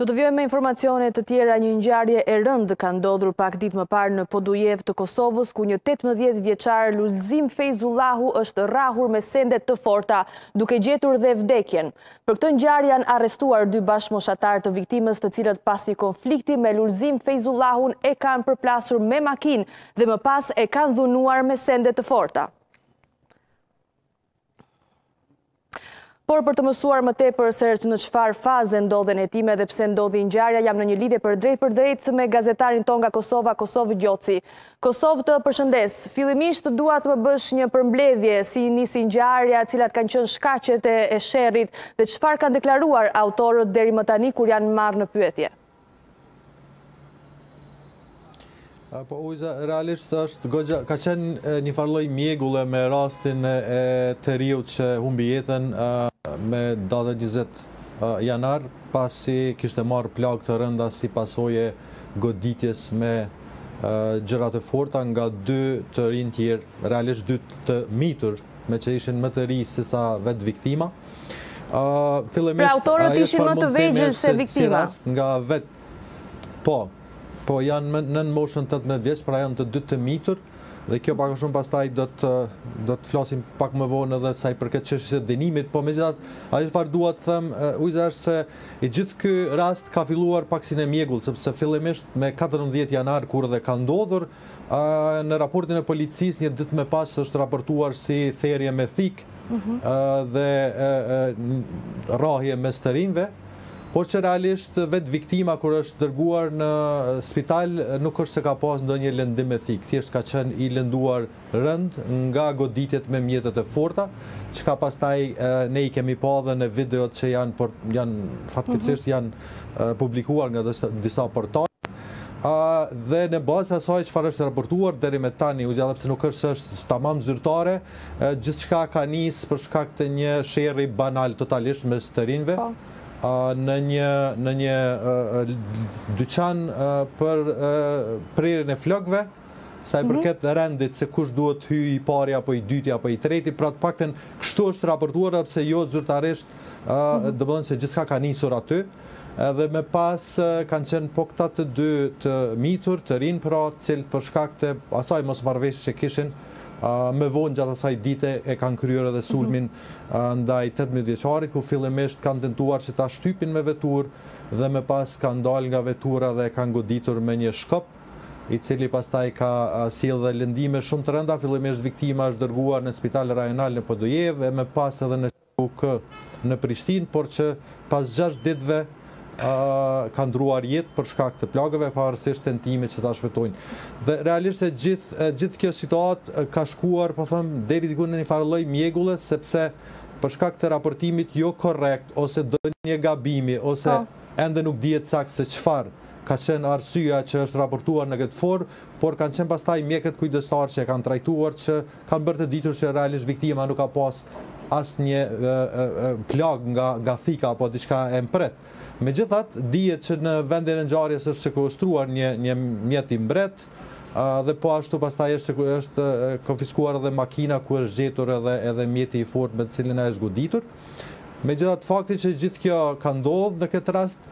Do të vijojmë me informacione të tjera një ngjarje e rëndë ka ndodhur pak ditë më parë në Podujevë të Kosovës, ku një 18 vjeçar Lulzim Fejzullahu është rrahur me sende të forta, duke gjetur dhe vdekjen. Për këtë ngjarje janë arrestuar dy bashkëmoshatarë të viktimës të cilët pas një konflikti me Lulzim Fejzullahun e kanë përplasur me makinë dhe më pas e kanë dhunuar me sende të forta. Por për të mësuar më tepër se në çfarë faze ndodhen hetimet dhe pse ndodhi ngjarja, jam në një lidhje të drejtpërdrejtë me gazetarin tonë nga Kosova, Kosovë Gjoci. Kosovë të përshëndes, fillimisht dua të më bësh një përmbledhje si nisi ngjarja, cilat kanë qenë shkaqet e sherrit dhe çfarë kanë deklaruar autorët deri më tani kur janë marrë në pyetje. Po Ujza, realisht është goxha, ka qenë njëfarë lloj mjegulle me rastin e të riut që humbi jetën me datë 20 janar, pasi kishte marrë plagë të rënda si pasojë e goditjes me gjëra të forta nga dy të rinj tjerë, realisht dy të mitur meqë ishin më të rinj sesa vetë viktima. Pra autorët ishin më të vegjël se viktima. Po, po janë nën moshën tetëmbëdhjetë vjeç, pra janë të dy të mitur dhe kjo pak a shumë pastaj do të do të flasim pak më vonë edhe sa i përket çështjes së dënimit, po megjithatë ajo çfarë dua të them Ujza është se i gjithë ky rast ka filluar pak si në mjegull, sepse fillimisht me katërmbëdhjetë janar kur dhe ka ndodhur Në raportin e policisë një ditë me pas është raportuar si therje me thikë mhm. dhe rrahje mes të rinjve, por që realisht vetë viktima kur është dërguar në spital nuk është se ka pas ndonjë lëndim me thikë, thjesht ka qenë i lënduar rëndë nga goditjet me mjete të forta, që pastaj ne i kemi pa dhe në videot që janë, janë fatkeqësisht mhm. janë publikuar nga disa portale. dhe në bazë të asaj çfarë është raportuar deri më tani, Ujza edhe pse nuk është se është tamam zyrtare, gjithçka ka nisë për shkak të një sherri banal totalisht mes të rinjve. Po në një në një dyqan për prerjen e flokëve Sa i përket rendit se kush duhet të hyjë i pari apo i dyti apo i treti, pra të paktën kështu është raportuar edhe pse jo zyrtarisht, domethënë se gjithçka ka nisur aty, edhe më pas kanë qenë po këta të dy të mitur, të rinj pra, të cilët për shkak të asaj mosmarrëveshje që kishin, më vonë gjatë asaj dite e kanë kryer edhe sulmin ndaj tetëmbëdhjetë vjeçarit, ku fillimisht kanë tentuar që ta shtypin me veturë dhe më pas kanë dalë nga vetura dhe e kanë goditur me një shkop. i cili pastaj ka sjellë dhe lëndime shumë të rënda, fillimisht viktima është dërguar në spital rajonal në Podujevë e më pas edhe në QKUK në Prishtinë, por që pas gjashtë ditëve ka ndruar jetë për shkak të plagëve, pavarësisht tentimit që ta shpëtojnë. Dhe realisht e gjithë e gjithë kjo situatë ka shkuar, po them, deri diku në një farë lloj mjegulle, sepse për shkak të raportimit jo korrekt ose ndonjë gabimi ose po. ende nuk dihet saktë se çfarë ka qenë arsyeja që është raportuar në këtë formë, por kanë qenë pastaj mjekët kujdestarë që e kanë trajtuar që kanë bërë të ditur që realisht viktima nuk ka pas asnjë plagë nga nga thika apo diçka e mprehtë. Megjithatë, dihet që në vendin e ngjarjes është sekuestruar një një mjet i mprehtë dhe po ashtu pastaj është është konfiskuar edhe makina ku është gjetur edhe edhe mjeti i fortë me të cilin ai është goditur. Megjithatë fakti që gjithë kjo ka ndodhur në këtë rast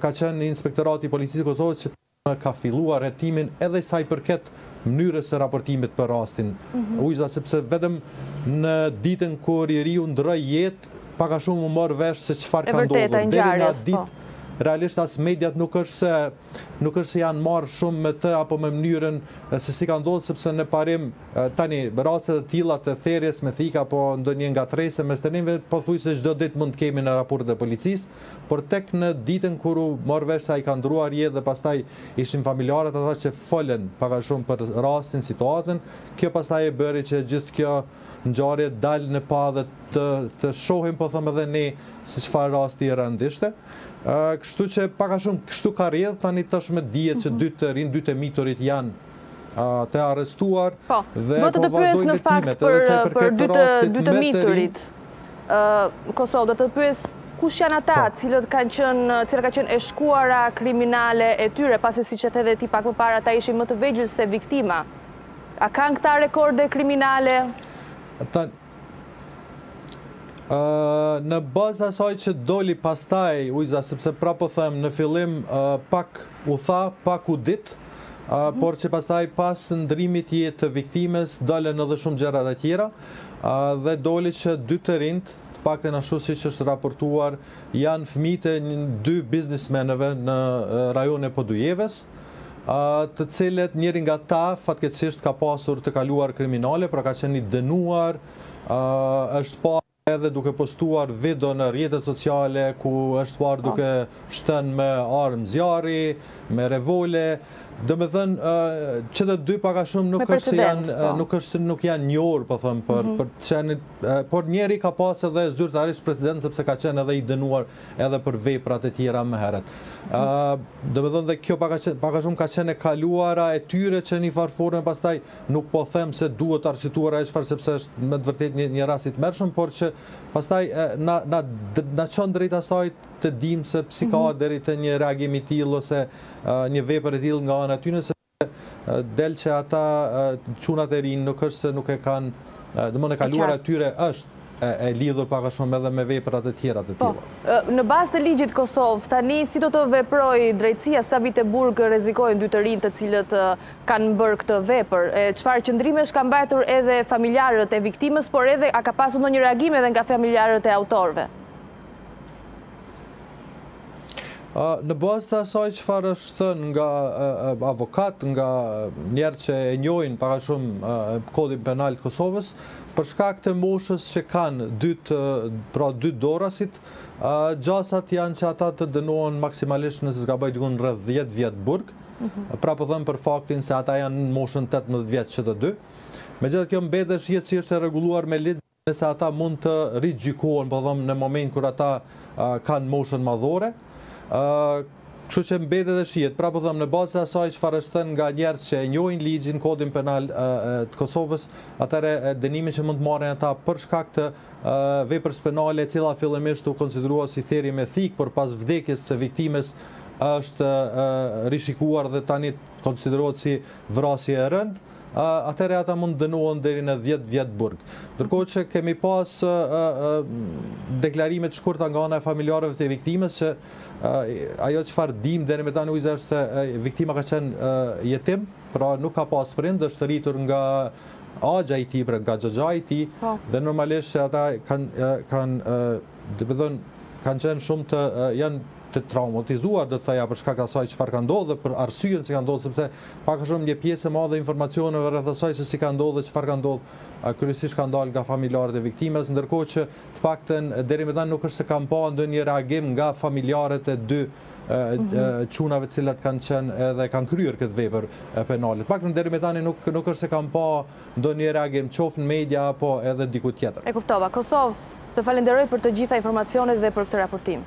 ka qenë Inspektorati i Policisë së Kosovës që tashmë ka filluar hetimin edhe sa i përket mënyrës së raportimit për rastin Ujza, sepse vetëm në ditën kur i riu ndërroi jetë, pak a shumë u mor vesh se çfarë ka ndodhur. Deri në atë ditë, realisht as mediat nuk është se nuk është se janë marrë shumë me të apo me mënyrën se si ka ndodhur, sepse në parim tani raste të tilla të therjes me thikë apo ndonjë ngatërrese mes të rinjve pothuajse çdo ditë mund të kemi në raportet e policisë. por tek në ditën kur u mor vesh se ai ka ndërruar jetë dhe pastaj ishin familjarët ata që folën pak a shumë për rastin, situatën, kjo pastaj e bëri që gjithë kjo ngjarje të dalë në pah dhe të të shohim po them edhe ne se çfarë rasti i rëndë ishte. Kështu që pak a shumë kështu ka rrjedhë, tani tashmë dihet që mhm. dy të rinj, dy të miturit janë të arrestuar po, dhe po vazhdojnë hetimet edhe sa i përket rastit me të rinj. Kosovë, dua të pyes kush janë ata, po. cilët kanë qenë, cila ka qenë e shkuara kriminale e tyre, pasi siç e the dhe ti pak më para, ata ishin më të vegjël se viktima. A kanë këta rekorde kriminale? Ta, në bazë asaj që doli pastaj Ujza sepse prapë po them në fillim pak u tha, pak u dit, mhm. por që pastaj pas ndrimit jetë të viktimës, dolën edhe shumë gjëra të tjera. Dhe doli që dy të rinjtë, të paktën ashtu siç është raportuar, janë fëmijët e dy biznesmenëve në rajonin e Podujevës, të cilët njëri nga ta fatkeqësisht ka pasur të kaluar kriminale, pra ka qenë i dënuar, është parë edhe duke postuar video në rrjetet sociale ku është parë duke shtënë me armë zjarri, me revole, Do me thënë, që të dy pak a shumë nuk është se janë, po, nuk është se nuk janë njerëz, po them, për, mhm. për që janë, por njëri ka pasë edhe zyrtarisht precedent, sepse ka qenë edhe i dënuar edhe për veprat e tjera më herët. Do me thënë dhe kjo pak a, pak a shumë ka qenë e kaluara e tyre që njëfarë forme, pastaj nuk po them se duhet arsyetuar e çfarë, sepse është me të vërtetë një, një rast i tmerrshëm, por që pastaj na, na, na çon drejt asaj, të dimë se si ka ardhur deri te një reagim i tillë ose një vepër e tillë nga ana e tyre, sepse del që ata çunat e rinj nuk është se nuk e kanë, domethënë e kaluara e tyre është e lidhur pak a shumë edhe me vepra të tjera të tilla. Po, në bazë të ligjit në Kosovë, tani si do të veprojë drejtësia, sa vite burg rrezikojnë dy të rinjtë të cilët kanë bërë këtë vepër? E çfarë qëndrimesh kanë mbajtur edhe familjarët e viktimës, por edhe a ka pasur ndonjë reagim edhe nga familjarët e autorëve? Në bazë të asaj çfarë është thënë nga avokatë, nga njerëz që e njohin pak a shumë kodin penal të Kosovës, për shkak të moshës që kanë dy të, pra dy dorasit, gjasat janë që ata të dënohen maksimalisht nëse s'gaboj dikun rreth 10 vjet burg. Mhm. Pra po them për faktin se ata janë në moshën 18 vjet që të dy. Megjithatë kjo mbetet të shihet si është e rregulluar me ligj nëse ata mund të rigjykohen, po them, në momentin kur ata kanë moshën madhore, kështu që mbetet të shihet. Pra po them, në bazë të asaj çfarë është thënë nga njerëz që e njohin ligjin, Kodin Penal të Kosovës, atëherë dënimi që mund të marrin ata për shkak të veprës penale e cila fillimisht u konsiderua si therje me thikë, por pas vdekjes së viktimës është rishikuar dhe tani konsiderohet si vrasje e rëndë. atëherë ata mund të dënohen deri në dhjetë vjet burg. Ndërkohë që kemi pas deklarime të shkurta nga ana e familjarëve të viktimës që ajo çfarë dimë deri me tani është se viktima ka qenë jetim, pra nuk ka pas prind, është rritur nga axha i tij, pra nga xhaxha i tij po. dhe normalisht se ata kanë kanë domethënë kanë qenë shumë të janë të traumatizuar, do të thoja, për shkak asaj çfarë ka ndodhur, për arsyen se ka ndodhur sepse Pak a shumë një pjesë e madhe e informacioneve rreth asaj se si ka ndodhë dhe çfarë ka ndodhë, kryesisht ka dalë nga familjarët e viktimës, ndërkohë që të paktën deri më tani nuk është se kam pa ndonjë reagim nga familjarët e dy çunave të cilët kanë qenë edhe kanë kryer këtë vepër penale. Të paktën deri më tani nuk nuk është se kam pa ndonjë reagim, qoftë në media apo edhe diku tjetër. E kuptova. Kosovë, të falenderoj për të gjitha informacionet dhe për këtë raportim.